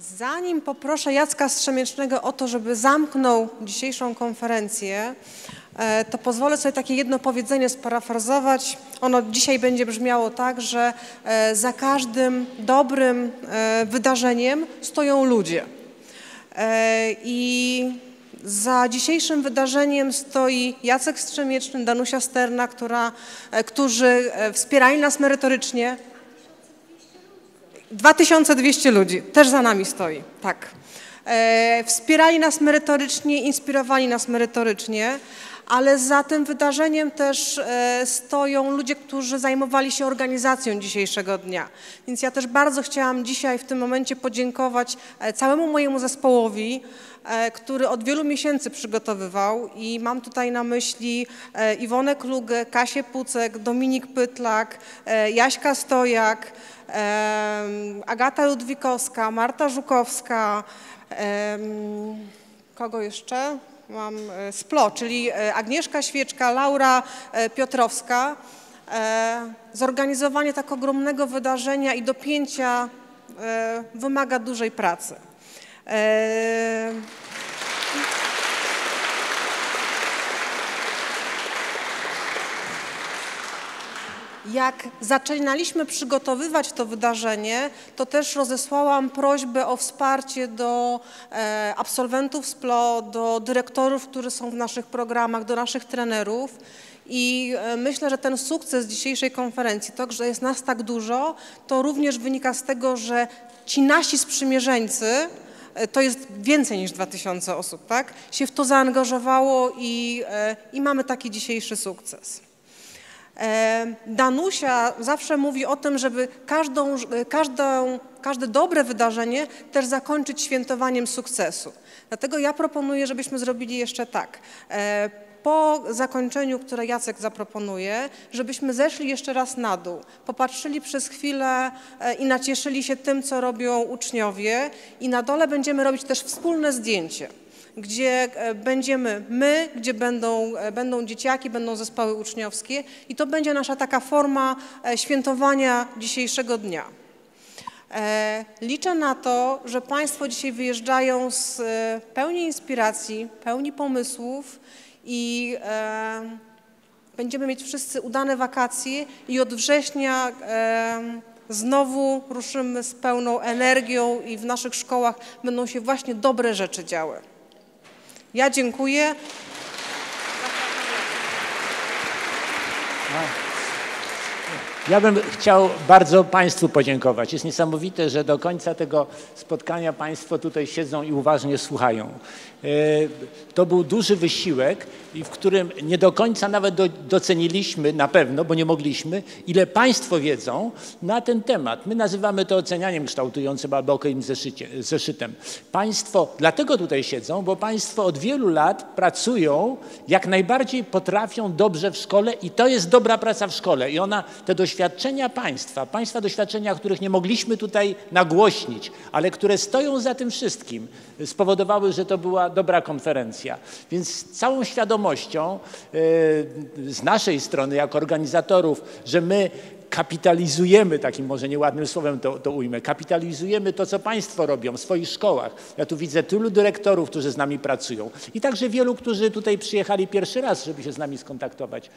Zanim poproszę Jacka Strzemiecznego o to, żeby zamknął dzisiejszą konferencję, e, to pozwolę sobie takie jedno powiedzenie sparafrazować. Ono dzisiaj będzie brzmiało tak, że e, za każdym dobrym e, wydarzeniem stoją ludzie. I za dzisiejszym wydarzeniem stoi Jacek Strzemieczny, Danusia Sterna, która, którzy wspierali nas merytorycznie, 2200 ludzi, też za nami stoi, tak. E, wspierali nas merytorycznie, inspirowali nas merytorycznie, ale za tym wydarzeniem też e, stoją ludzie, którzy zajmowali się organizacją dzisiejszego dnia. Więc ja też bardzo chciałam dzisiaj w tym momencie podziękować e, całemu mojemu zespołowi, e, który od wielu miesięcy przygotowywał i mam tutaj na myśli Iwonę Klugę, Kasię Pucek, Dominik Pytlak, Jaśka Stojak, Agata Ludwikowska, Marta Żukowska, kogo jeszcze? Mam SPLO, czyli e, Agnieszka Świeczka, Laura e, Piotrowska. E, zorganizowanie tak ogromnego wydarzenia i dopięcia wymaga dużej pracy. Jak zaczynaliśmy przygotowywać to wydarzenie, to też rozesłałam prośbę o wsparcie do e, absolwentów SPLO, do dyrektorów, którzy są w naszych programach, do naszych trenerów. I e, myślę, że ten sukces dzisiejszej konferencji, to, że jest nas tak dużo, to również wynika z tego, że ci nasi sprzymierzeńcy, e, to jest więcej niż 2000 osób, tak, się w to zaangażowało i, i mamy taki dzisiejszy sukces. E, Danusia zawsze mówi o tym, żeby każdą, każdą, każde dobre wydarzenie też zakończyć świętowaniem sukcesu. Dlatego ja proponuję, żebyśmy zrobili jeszcze tak. E, po zakończeniu, które Jacek zaproponuje, żebyśmy zeszli jeszcze raz na dół, popatrzyli przez chwilę e, i nacieszyli się tym, co robią uczniowie i na dole będziemy robić też wspólne zdjęcie gdzie e, będziemy my, gdzie będą, e, będą dzieciaki, będą zespoły uczniowskie i to będzie nasza taka forma e, świętowania dzisiejszego dnia. Liczę na to, że Państwo dzisiaj wyjeżdżają z pełni inspiracji, pełni pomysłów i będziemy mieć wszyscy udane wakacje i od września znowu ruszymy z pełną energią i w naszych szkołach będą się właśnie dobre rzeczy działy. Ja dziękuję. Ja bym chciał bardzo Państwu podziękować. Jest niesamowite, że do końca tego spotkania Państwo tutaj siedzą i uważnie słuchają. E, to był duży wysiłek, w którym nie do końca nawet doceniliśmy, na pewno, bo nie mogliśmy, ile Państwo wiedzą na ten temat. My nazywamy to ocenianiem kształtującym albo okolim zeszytem. Państwo dlatego tutaj siedzą, bo Państwo od wielu lat pracują, jak najbardziej potrafią dobrze w szkole i to jest dobra praca w szkole. I ona, te doświadczenia Państwa, Państwa doświadczenia, których nie mogliśmy tutaj nagłośnić, ale które stoją za tym wszystkim, spowodowały, że to była dobra konferencja. Więc całą świadomością e, z naszej strony, jako organizatorów, że my kapitalizujemy, takim może nieładnym słowem to, to ujmę, kapitalizujemy to, co Państwo robią w swoich szkołach. Ja tu widzę tylu dyrektorów, którzy z nami pracują i także wielu, którzy tutaj przyjechali pierwszy raz, żeby się z nami skontaktować.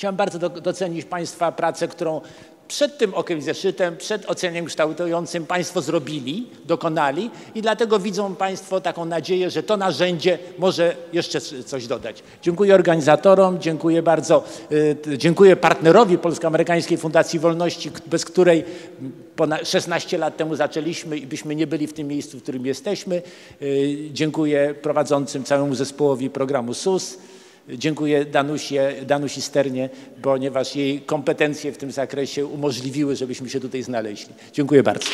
Chciałem bardzo docenić Państwa pracę, którą przed tym okiem zeszytem, przed oceniem kształtującym Państwo zrobili, dokonali i dlatego widzą Państwo taką nadzieję, że to narzędzie może jeszcze coś dodać. Dziękuję organizatorom, dziękuję bardzo, y, dziękuję partnerowi Polsko-Amerykańskiej Fundacji Wolności, bez której 16 lat temu zaczęliśmy i byśmy nie byli w tym miejscu, w którym jesteśmy. Y, dziękuję prowadzącym całemu zespołowi programu SUS. Dziękuję Danusie, Danusi Sternie, ponieważ jej kompetencje w tym zakresie umożliwiły, żebyśmy się tutaj znaleźli. Dziękuję bardzo.